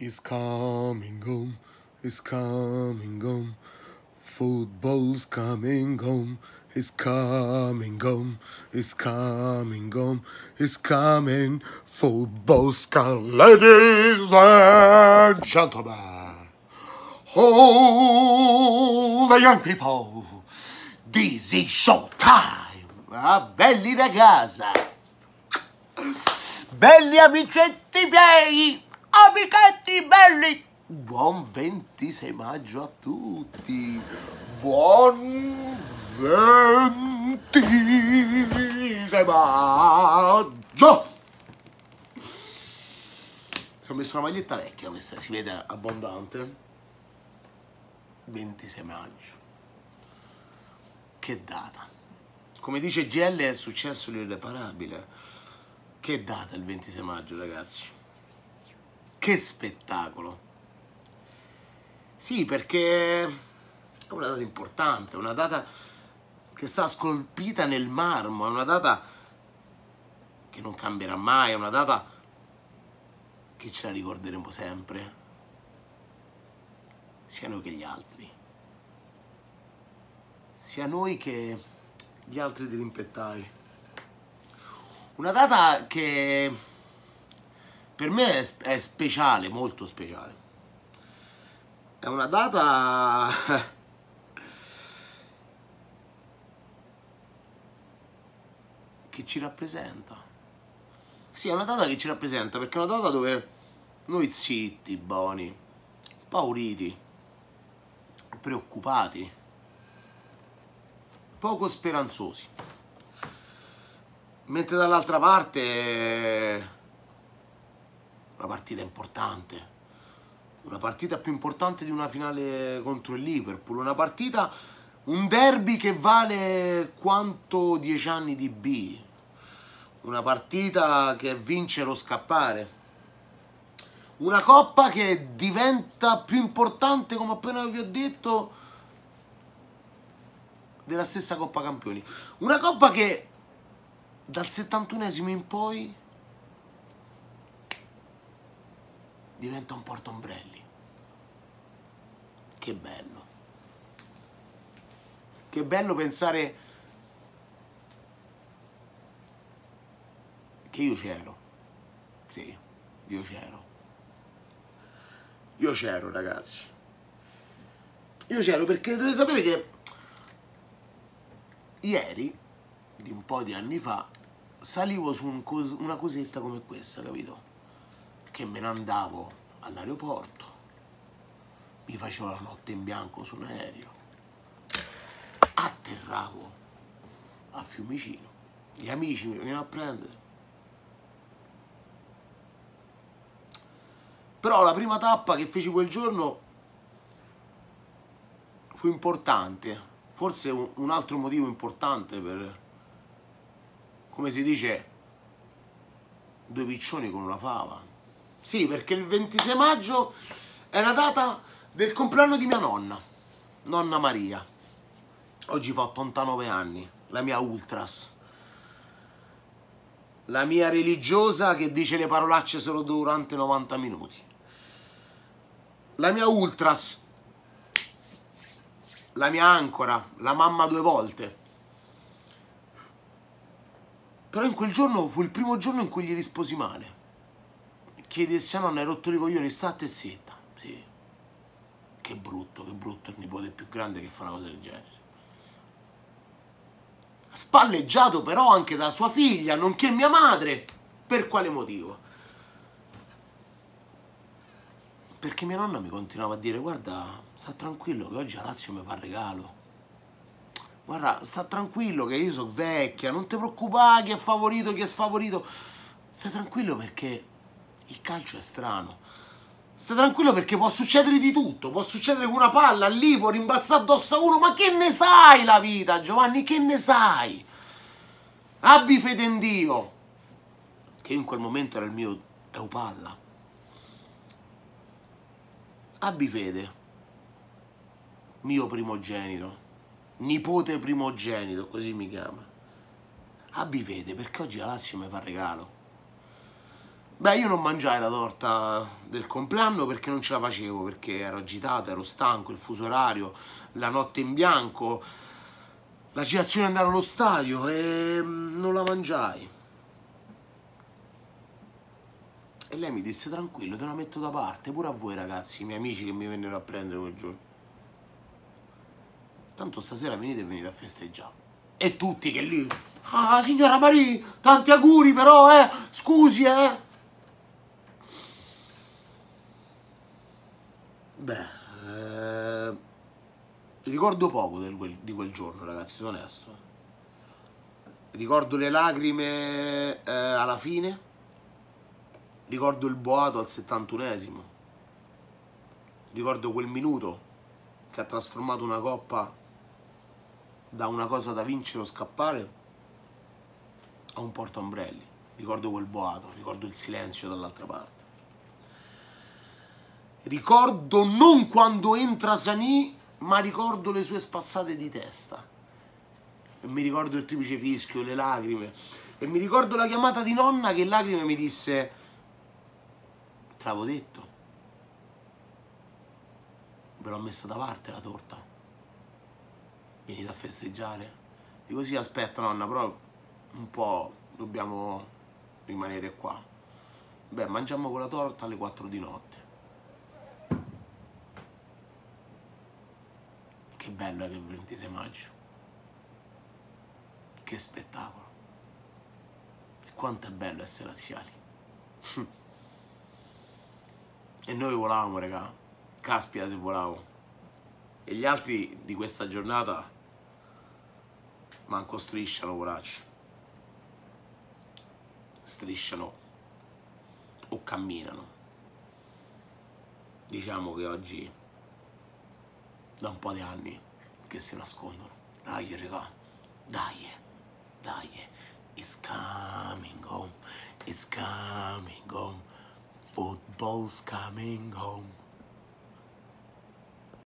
He's coming home, he's coming home. Football's coming home, he's coming home, he's coming home, he's coming. Football's coming, ladies and gentlemen. Oh, the young people, this is showtime. Ah, belli da casa! Belli amicetti miei! Amichetti belli! Buon 26 maggio a tutti! Buon 26 maggio! Ho messo una maglietta vecchia questa, si vede abbondante. 26 maggio. Che data. Come dice GL è successo l'irreparabile. Che data il 26 maggio, ragazzi. Che spettacolo. Sì, perché è una data importante, una data che sta scolpita nel marmo, è una data che non cambierà mai, è una data che ce la ricorderemo sempre, sia noi che gli altri, sia noi che gli altri dirimpettai. Una data che per me è, è speciale, molto speciale. È una data che ci rappresenta. Sì, è una data che ci rappresenta perché è una data dove noi zitti, buoni, pauriti, preoccupati, poco speranzosi. Mentre dall'altra parte una partita importante, una partita più importante di una finale contro il Liverpool, una partita, un derby che vale quanto dieci anni di B, una partita che vince lo scappare, una coppa che diventa più importante, come appena vi ho detto, della stessa Coppa Campioni. Una coppa che dal 71esimo in poi diventa un portombrelli. Che bello. Che bello pensare che io c'ero. Sì, io c'ero. Io c'ero, ragazzi. Io c'ero perché dovete sapere che ieri, di un po' di anni fa, salivo su un cos una cosetta come questa, capito? Che me ne andavo all'aeroporto, mi facevo la notte in bianco su un aereo, atterravo a Fiumicino, gli amici mi venivano a prendere. Però la prima tappa che feci quel giorno fu importante, forse un altro motivo importante per, come si dice, due piccioni con una fava. Sì, perché il 26 maggio è la data del compleanno di mia nonna, nonna Maria. Oggi fa 89 anni, la mia ultras. La mia religiosa che dice le parolacce solo durante 90 minuti. La mia ultras. La mia ancora, la mamma due volte. Però in quel giorno fu il primo giorno in cui gli risposi male chiedessi a nonna hai rotto i coglioni, state zitta. Sì. Che brutto, che brutto il nipote più grande che fa una cosa del genere. Spalleggiato però anche da sua figlia, nonché mia madre. Per quale motivo? Perché mia nonna mi continuava a dire, guarda, sta tranquillo che oggi a Lazio mi fa regalo. Guarda, sta tranquillo che io sono vecchia, non ti preoccupare chi è favorito, chi è sfavorito. Sta tranquillo perché il calcio è strano. Stai tranquillo perché può succedere di tutto. Può succedere con una palla lì, può rimbalzare addosso a uno. Ma che ne sai la vita, Giovanni? Che ne sai? Abbi fede in Dio. Che in quel momento era il mio Eupalla. Abbi fede. Mio primogenito. Nipote primogenito, così mi chiama. Abbi fede perché oggi la Lazio mi fa regalo Beh, io non mangiai la torta del compleanno perché non ce la facevo, perché ero agitato, ero stanco, il fuso orario, la notte in bianco, l'agitazione andare allo stadio e mm, non la mangiai. E lei mi disse tranquillo, te la metto da parte, pure a voi ragazzi, i miei amici che mi vennero a prendere quel giorno. Tanto stasera venite e venite a festeggiare. E tutti che lì, ah signora Marie, tanti auguri però, eh, scusi, eh. Beh, eh, ricordo poco del di quel giorno, ragazzi, sono onesto. Ricordo le lacrime eh, alla fine, ricordo il boato al 71esimo, ricordo quel minuto che ha trasformato una coppa da una cosa da vincere o scappare a un portaombrelli. Ricordo quel boato, ricordo il silenzio dall'altra parte. Ricordo non quando entra Sani, ma ricordo le sue spazzate di testa. E mi ricordo il triplice fischio, le lacrime. E mi ricordo la chiamata di nonna che lacrime mi disse: Te l'avevo detto. Ve l'ho messa da parte la torta. Venite a festeggiare. Dico sì, aspetta nonna, però un po' dobbiamo rimanere qua. Beh, mangiamo quella torta alle 4 di notte. Che bello che il 26 maggio. Che spettacolo. E quanto è bello essere laziali. e noi volavamo, raga. Caspita se volavo. E gli altri di questa giornata manco strisciano, poracci. Strisciano o camminano. Diciamo che oggi da un po' di anni che si nascondono. Dai, raga, dai, dai, it's coming home, it's coming home, football's coming home.